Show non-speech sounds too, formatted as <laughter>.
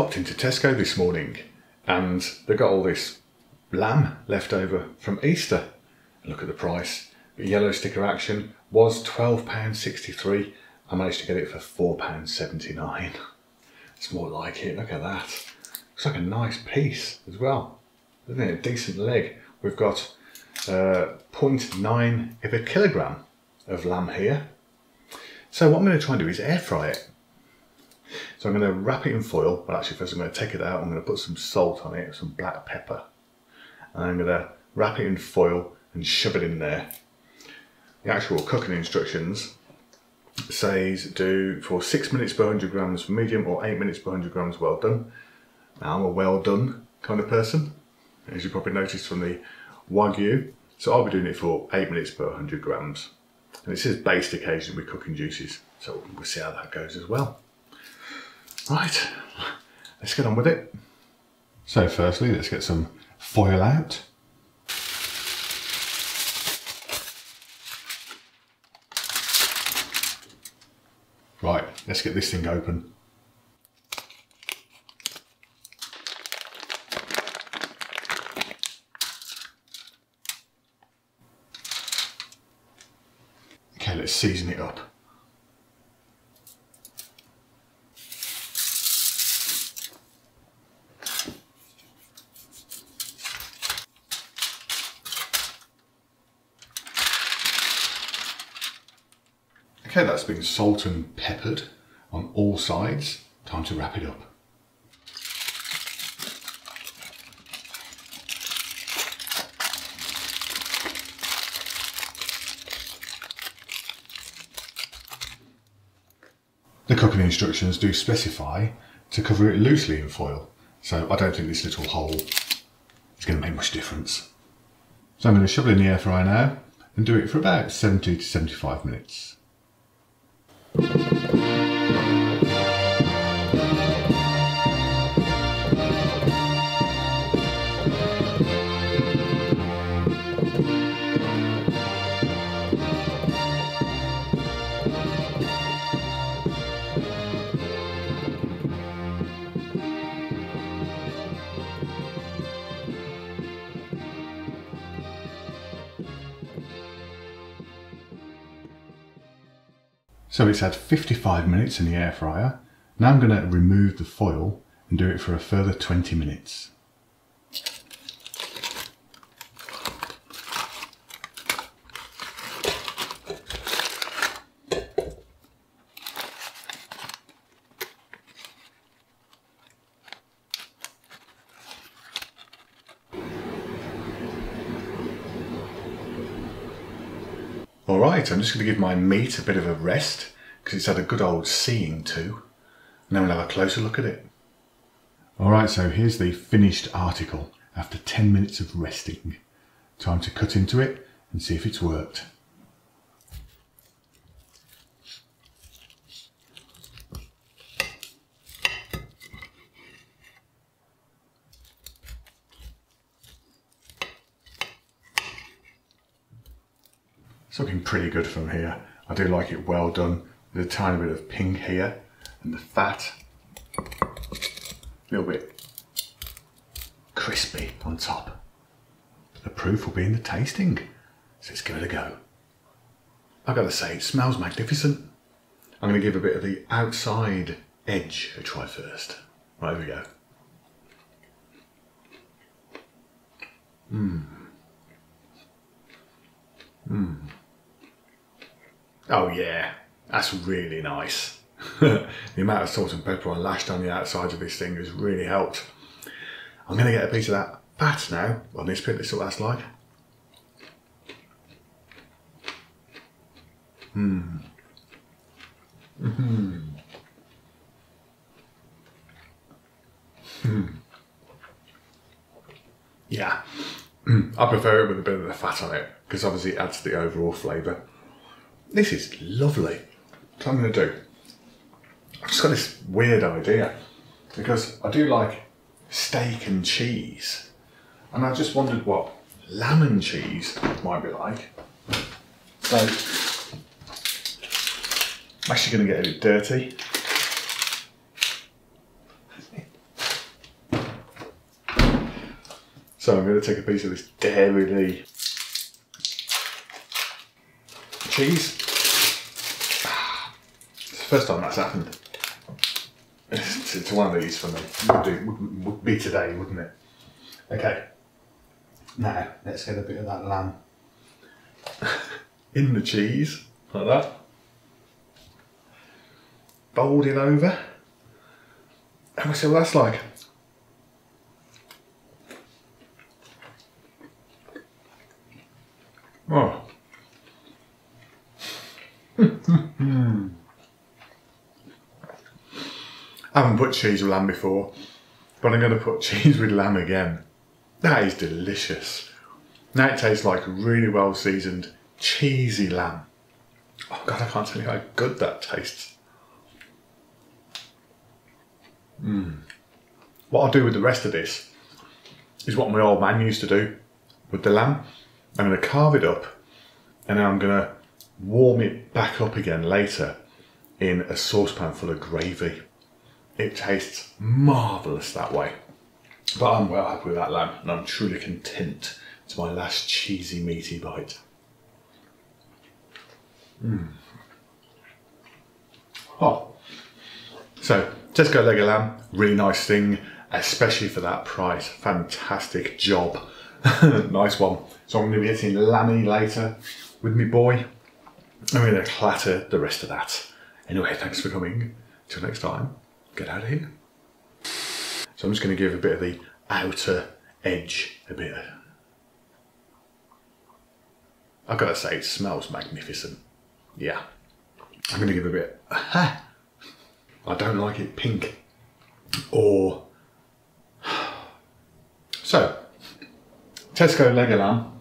Popped into Tesco this morning and they got all this lamb left over from Easter. Look at the price. The yellow sticker action was £12.63. I managed to get it for £4.79. It's more like it, look at that. It's like a nice piece as well. Isn't it? A decent leg. We've got uh, 0.9 of a kilogram of lamb here. So what I'm going to try and do is air fry it. So I'm going to wrap it in foil, but actually first I'm going to take it out, I'm going to put some salt on it, some black pepper. And I'm going to wrap it in foil and shove it in there. The actual cooking instructions says do for six minutes per 100 grams for medium or eight minutes per 100 grams well done. Now I'm a well done kind of person, as you probably noticed from the Wagyu. So I'll be doing it for eight minutes per 100 grams. And it says based occasionally with cooking juices. So we'll see how that goes as well. Right, let's get on with it. So firstly, let's get some foil out. Right, let's get this thing open. Okay, let's season it up. Okay, that's been salt and peppered on all sides. Time to wrap it up. The cooking instructions do specify to cover it loosely in foil, so I don't think this little hole is going to make much difference. So I'm going to shove it in the air fryer now and do it for about 70 to 75 minutes. So it's had 55 minutes in the air fryer. Now I'm going to remove the foil and do it for a further 20 minutes. Alright, I'm just going to give my meat a bit of a rest because it's had a good old seeing to. Now we'll have a closer look at it. Alright, so here's the finished article after 10 minutes of resting. Time to cut into it and see if it's worked. Looking pretty good from here. I do like it well done with a tiny bit of pink here and the fat a little bit crispy on top. The proof will be in the tasting. So let's give it a go. I've got to say, it smells magnificent. I'm going to give a bit of the outside edge a try first. Right, here we go. Mmm. Mmm. Oh yeah, that's really nice. <laughs> the amount of salt and pepper I lashed on the outside of this thing has really helped. I'm going to get a piece of that fat now on this bit, this what that's like. Hmm. hmm Hmm. Yeah. I prefer it with a bit of the fat on it because obviously it adds to the overall flavour. This is lovely. What I'm going to do, I've just got this weird idea because I do like steak and cheese and I just wondered what lamb and cheese might be like. So I'm actually going to get a bit dirty. So I'm going to take a piece of this dairy cheese. It's the first time that's happened. It's, it's one of these for me. Would, do, would, be today, wouldn't it? Okay. Now, let's get a bit of that lamb <laughs> in the cheese, like that. Fold it over. And we see what that's like. Oh. I haven't put cheese with lamb before, but I'm going to put <laughs> cheese with lamb again. That is delicious. Now it tastes like really well seasoned, cheesy lamb. Oh God, I can't tell you how good that tastes. Mm. What I'll do with the rest of this is what my old man used to do with the lamb. I'm going to carve it up and then I'm going to warm it back up again later in a saucepan full of gravy. It tastes marvellous that way. But I'm well happy with that lamb and I'm truly content to my last cheesy meaty bite. Mm. Oh, so Tesco leg of lamb, really nice thing, especially for that price. Fantastic job. <laughs> nice one. So I'm going to be eating lammy later with me boy. I'm going to clatter the rest of that. Anyway, thanks for coming. Till next time, get out of here. So I'm just going to give a bit of the outer edge a bit. I've got to say, it smells magnificent. Yeah. I'm going to give a bit. I don't like it pink or. <sighs> So, Tesco leg lamb